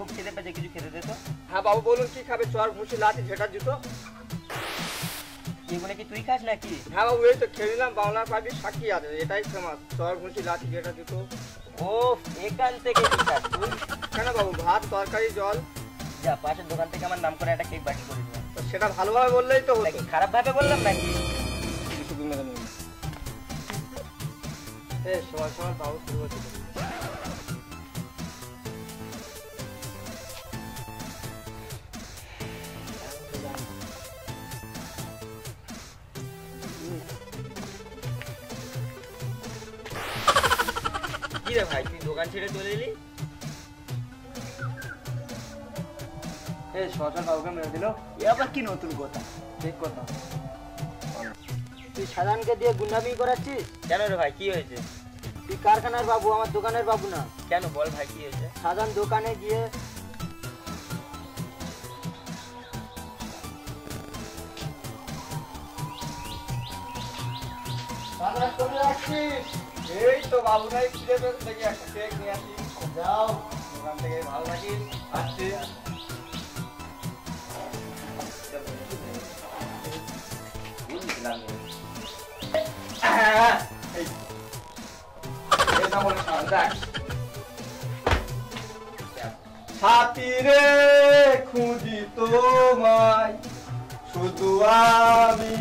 খুব খেতে পেয়েছে কিছু খেতে দে তো। হ্যাঁ বাবু বলুন কি খাবে? চর ঘুষি লাঠি ঝেটার জুতো। এগুলো কি তুই খাস নাকি? হ্যাঁ বাবু এই তো খেয়ে নিলাম বাংলার পাবি সাক্ষী আছে এটাই ফেমাস চর ঘুষি লাঠি ঝেটার জুতো। ও এখান থেকে তুই? কেন বাবু ভাত তরকারি জল। যা পাশের দোকান থেকে আমার নাম করে একটা কেক বাটি করে দিলাম। তো সেটা ভালোভাবে বললেই তো নাকি খারাপ ভাবে বললাম নাকি? মেরে নিন এ সবাই সবাই বাবু শুরু হচ্ছে। কি রে ভাই তুই দোকান ছেড়ে চলে এলি? এ সরকার বাবুকে মেরে দিল? এ আবার কি নতুন কথা? ঠিক কথা। তুই সাধারণকে দিয়ে গুন্ডামি করাচ্ছিস? কেন রে ভাই কি হয়েছে? তুই কারখানার বাবু আমার দোকানের বাবু না। কেন বল ভাই কি হয়েছে? সাধারণ দোকানে গিয়ে বাজার এই তো বাবু নাই খিদে পেয়েছে ভালো থাকিস আসছি হ্যাঁ, এই। এই নাম হলো সাল, দেখ। সাথী রে খুঁজি তোমায় শুধু আমি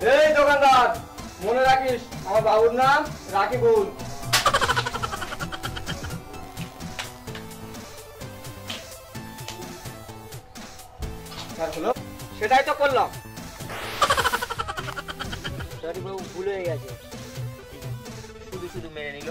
এই দোকানদার মনে রাখিস আমার বাবুর নাম রাকিবুল। হ্যাঁ, সেটাই তো করলাম। সরি বাবু ভুল হয়ে গেছে। শুধু শুধু মেনে নিল।